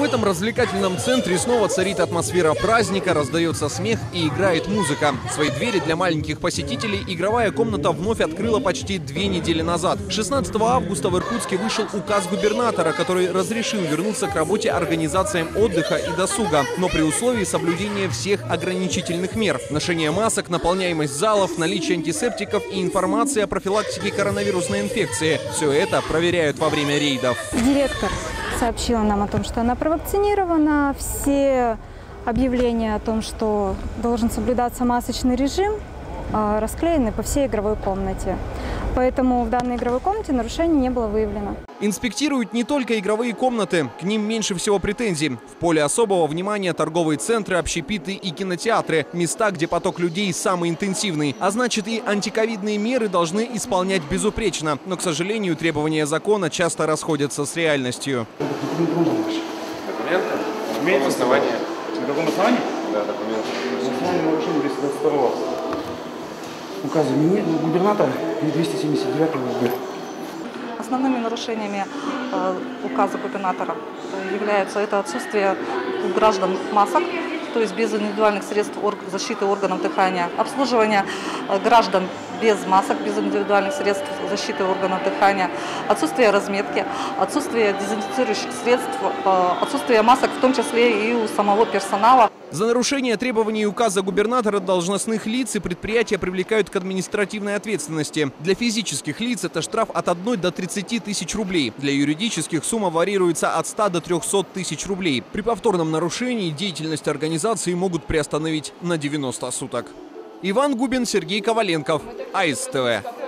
В этом развлекательном центре снова царит атмосфера праздника, раздается смех и играет музыка. Свои двери для маленьких посетителей игровая комната вновь открыла почти две недели назад. 16 августа в Иркутске вышел указ губернатора, который разрешил вернуться к работе организациям отдыха и досуга, но при условии соблюдения всех ограничительных мер. Ношение масок, наполняемость залов, наличие антисептиков и информация о профилактике коронавирусной инфекции. Все это проверяют во время рейдов. Директор сообщила нам о том, что она провакцинирована. Все объявления о том, что должен соблюдаться масочный режим, а, расклеены по всей игровой комнате. Поэтому в данной игровой комнате нарушений не было выявлено. Инспектируют не только игровые комнаты, к ним меньше всего претензий. В поле особого внимания торговые центры, общепиты и кинотеатры. Места, где поток людей самый интенсивный. А значит и антиковидные меры должны исполнять безупречно. Но, к сожалению, требования закона часто расходятся с реальностью. Документы? Имеется основание. На каком основании? Да, документы. На основании нарушения 222 указа губернатора и 279 УГ. Основными нарушениями э, указа губернатора являются это отсутствие у граждан масок, то есть без индивидуальных средств защиты органов дыхания, обслуживание э, граждан без масок, без индивидуальных средств защиты органов дыхания, отсутствие разметки, отсутствие дезинфицирующих средств, э, отсутствие масок, в том числе и у самого персонала. За нарушение требований указа губернатора должностных лиц и предприятия привлекают к административной ответственности. Для физических лиц это штраф от 1 до 30 тысяч рублей. Для юридических сумма варьируется от 100 до 300 тысяч рублей. При повторном нарушении деятельность организации могут приостановить на 90 суток. Иван Губин, Сергей Коваленков, АИС ТВ.